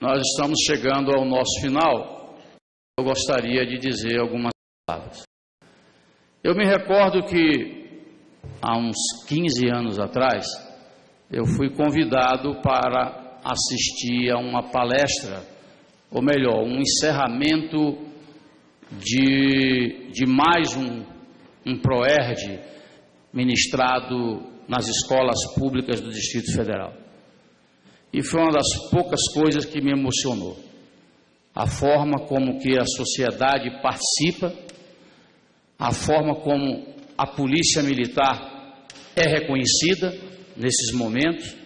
nós estamos chegando ao nosso final. Eu gostaria de dizer algumas palavras. Eu me recordo que há uns 15 anos atrás, eu fui convidado para assistir a uma palestra, ou melhor, um encerramento de, de mais um, um PROERD ministrado nas escolas públicas do Distrito Federal. E foi uma das poucas coisas que me emocionou. A forma como que a sociedade participa, a forma como a polícia militar é reconhecida nesses momentos,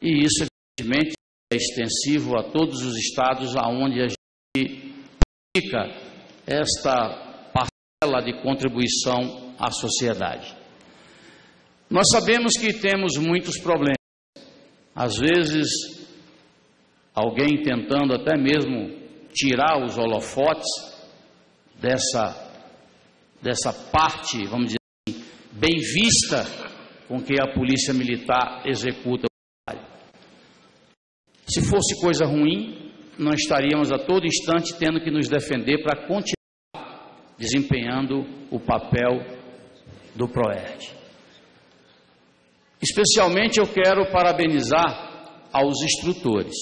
e isso, evidentemente, é extensivo a todos os estados aonde a gente fica esta parcela de contribuição à sociedade. Nós sabemos que temos muitos problemas. Às vezes, alguém tentando até mesmo tirar os holofotes dessa, dessa parte, vamos dizer assim, bem vista com que a polícia militar executa o trabalho. Se fosse coisa ruim, não estaríamos a todo instante tendo que nos defender para continuar desempenhando o papel do PROERD. Especialmente eu quero parabenizar aos instrutores,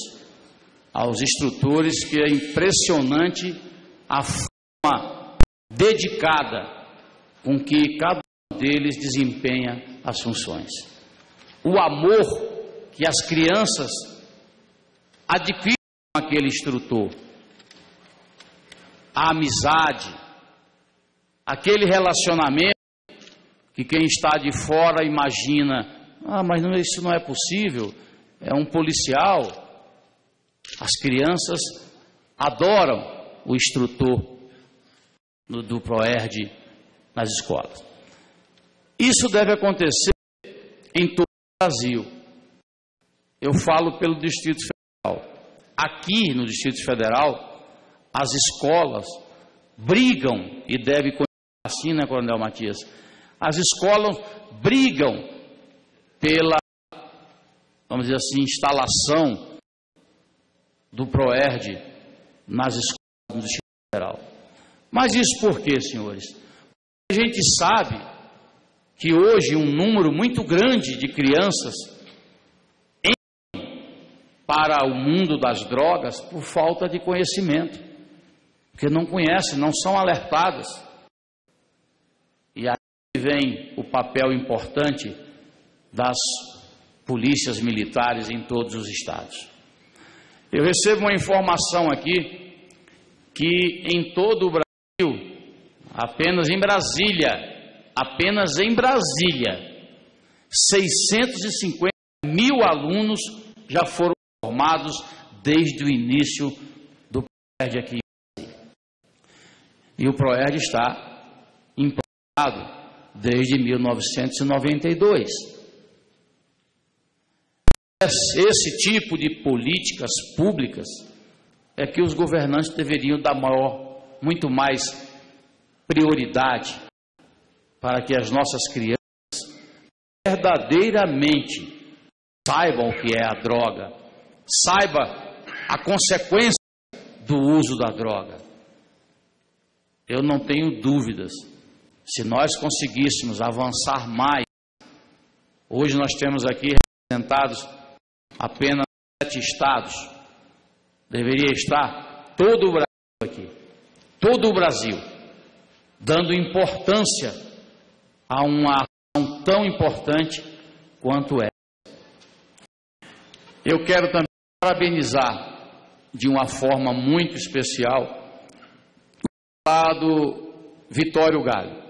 aos instrutores que é impressionante a forma dedicada com que cada um deles desempenha as funções. O amor que as crianças adquirem com aquele instrutor, a amizade, aquele relacionamento que quem está de fora imagina ah, mas não, isso não é possível. É um policial. As crianças adoram o instrutor do, do ProERD nas escolas. Isso deve acontecer em todo o Brasil. Eu falo pelo Distrito Federal. Aqui no Distrito Federal, as escolas brigam, e deve continuar assim, né, Coronel Matias? As escolas brigam pela, vamos dizer assim, instalação do PROERD nas escolas do Distrito Federal. Mas isso por quê, senhores? A gente sabe que hoje um número muito grande de crianças entram para o mundo das drogas por falta de conhecimento, porque não conhecem, não são alertadas. E aí vem o papel importante das polícias militares em todos os estados. Eu recebo uma informação aqui que em todo o Brasil, apenas em Brasília, apenas em Brasília, 650 mil alunos já foram formados desde o início do ProERD aqui em Brasília. E o ProERD está implantado desde 1992 esse tipo de políticas públicas é que os governantes deveriam dar maior, muito mais prioridade para que as nossas crianças verdadeiramente saibam o que é a droga, saiba a consequência do uso da droga. Eu não tenho dúvidas. Se nós conseguíssemos avançar mais, hoje nós temos aqui representados apenas sete estados. Deveria estar todo o Brasil aqui, todo o Brasil, dando importância a uma ação tão importante quanto essa. Eu quero também parabenizar de uma forma muito especial o Estado Vitório Galho,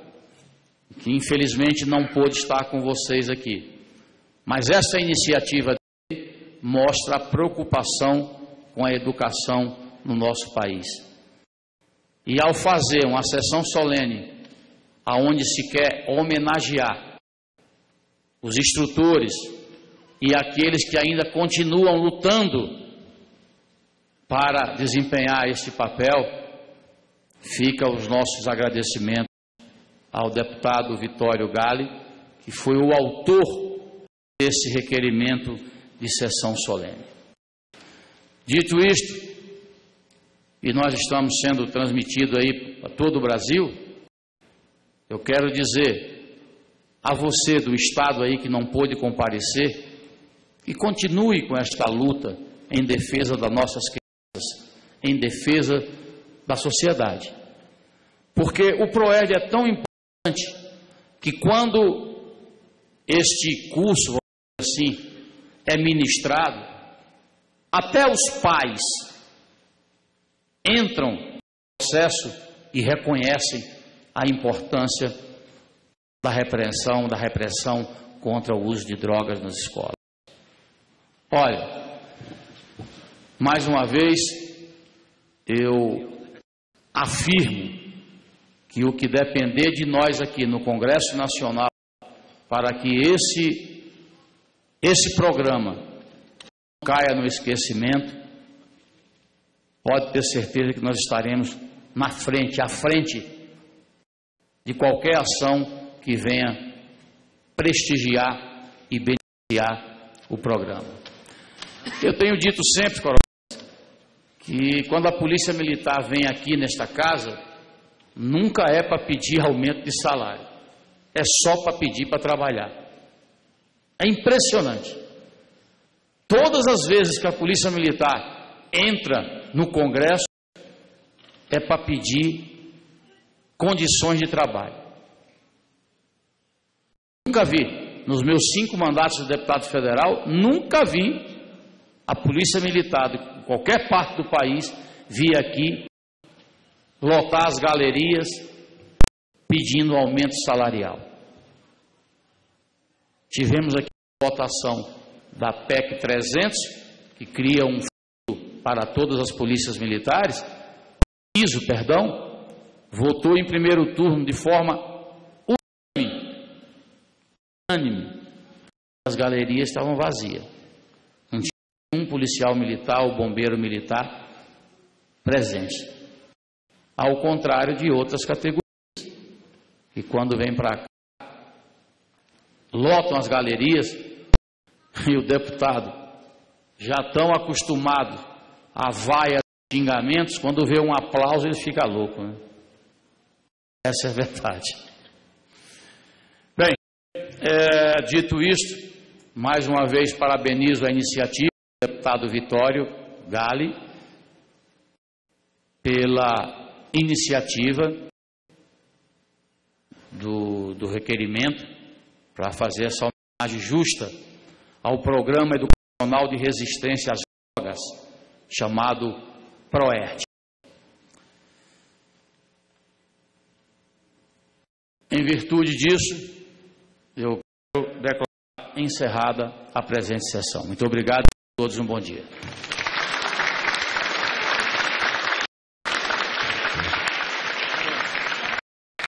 que infelizmente não pôde estar com vocês aqui. Mas essa iniciativa mostra a preocupação com a educação no nosso país. E ao fazer uma sessão solene, aonde se quer homenagear os instrutores e aqueles que ainda continuam lutando para desempenhar esse papel, fica os nossos agradecimentos ao deputado Vitório Gale, que foi o autor desse requerimento de sessão solene. Dito isto, e nós estamos sendo transmitidos aí para todo o Brasil, eu quero dizer a você do Estado aí que não pôde comparecer, que continue com esta luta em defesa das nossas crianças, em defesa da sociedade. Porque o PROERD é tão importante que quando este curso, assim, é ministrado, até os pais entram no processo e reconhecem a importância da repreensão, da repressão contra o uso de drogas nas escolas. Olha, mais uma vez, eu afirmo que o que depender de nós aqui no Congresso Nacional para que esse esse programa caia no esquecimento, pode ter certeza que nós estaremos na frente, à frente de qualquer ação que venha prestigiar e beneficiar o programa. Eu tenho dito sempre, Coronel, que quando a Polícia Militar vem aqui nesta casa, nunca é para pedir aumento de salário, é só para pedir para trabalhar. É impressionante. Todas as vezes que a Polícia Militar entra no Congresso, é para pedir condições de trabalho. Nunca vi, nos meus cinco mandatos de deputado federal, nunca vi a Polícia Militar de qualquer parte do país vir aqui lotar as galerias pedindo aumento salarial. Tivemos aqui a votação da PEC 300, que cria um fundo para todas as polícias militares, ISO, perdão, votou em primeiro turno de forma unânime. unânime. As galerias estavam vazias. Não tinha um policial militar ou bombeiro militar presente. Ao contrário de outras categorias, que quando vem para cá, lotam as galerias e o deputado já tão acostumado a vaia de xingamentos, quando vê um aplauso ele fica louco. Né? Essa é a verdade. Bem, é, dito isto, mais uma vez parabenizo a iniciativa do deputado Vitório Gali pela iniciativa do, do requerimento para fazer essa homenagem justa ao programa educacional de resistência às drogas, chamado PROERD. Em virtude disso, eu declaro encerrada a presente sessão. Muito obrigado a todos, um bom dia.